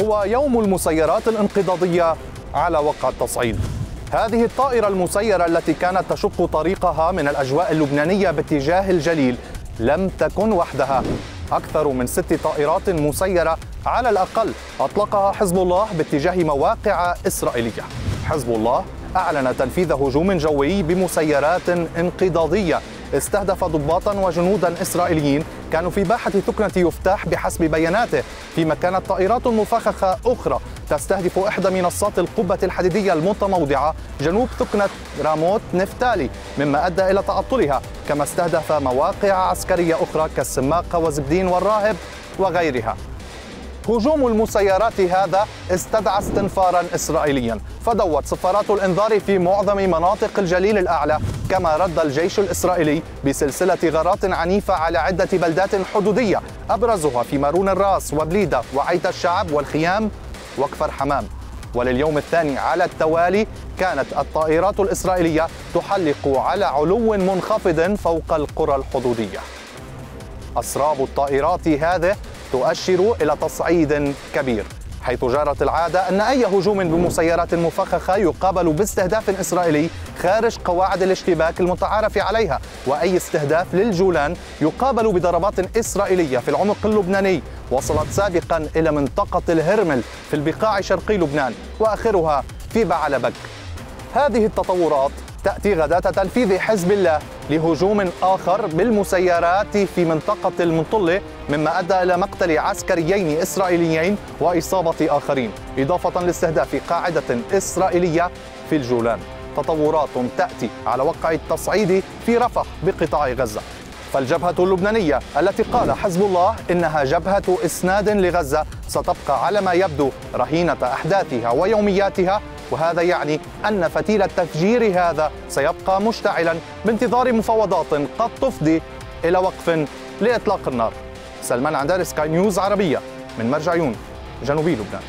هو يوم المسيرات الانقضاضية على وقع التصعيد. هذه الطائرة المسيرة التي كانت تشق طريقها من الأجواء اللبنانية باتجاه الجليل لم تكن وحدها. أكثر من ست طائرات مسيرة على الأقل أطلقها حزب الله باتجاه مواقع إسرائيلية. حزب الله أعلن تنفيذ هجوم جوي بمسيرات انقضاضية استهدف ضباطا وجنودا إسرائيليين كانوا في باحة ثكنة يفتاح بحسب بياناته فيما كانت طائرات مفخخة أخرى تستهدف إحدى منصات القبة الحديدية المتموضعة جنوب ثكنة راموت نفتالي مما أدى إلى تعطلها كما استهدف مواقع عسكرية أخرى كالسماقة وزبدين والراهب وغيرها. هجوم المسيرات هذا استدعى استنفارا اسرائيليا. فدوت صفارات الإنذار في معظم مناطق الجليل الأعلى كما رد الجيش الإسرائيلي بسلسلة غارات عنيفة على عدة بلدات حدودية أبرزها في مارون الرأس وبليدة وعيت الشعب والخيام وكفر حمام. ولليوم الثاني على التوالي كانت الطائرات الإسرائيلية تحلق على علو منخفض فوق القرى الحدودية. أسراب الطائرات هذه تؤشر إلى تصعيد كبير حيث جرت العادة أن أي هجوم بمسيرات مفخخة يقابل باستهداف إسرائيلي خارج قواعد الاشتباك المتعارف عليها وأي استهداف للجولان يقابل بضربات إسرائيلية في العمق اللبناني. وصلت سابقا إلى منطقة الهرمل في البقاع شرقي لبنان وآخرها في بعلبك. هذه التطورات تأتي غداة تنفيذ حزب الله لهجوم آخر بالمسيرات في منطقة المنطلة مما أدى إلى مقتل عسكريين إسرائيليين وإصابة آخرين إضافة لاستهداف قاعدة إسرائيلية في الجولان. تطورات تأتي على وقع التصعيد في رفح بقطاع غزة. فالجبهة اللبنانية التي قال حزب الله إنها جبهة إسناد لغزة ستبقى على ما يبدو رهينة أحداثها ويومياتها وهذا يعني أن فتيل التفجير هذا سيبقى مشتعلا بانتظار مفاوضات قد تفضي إلى وقف لإطلاق النار. سلمان عندار سكاي نيوز عربية من مرجعيون جنوبي لبنان.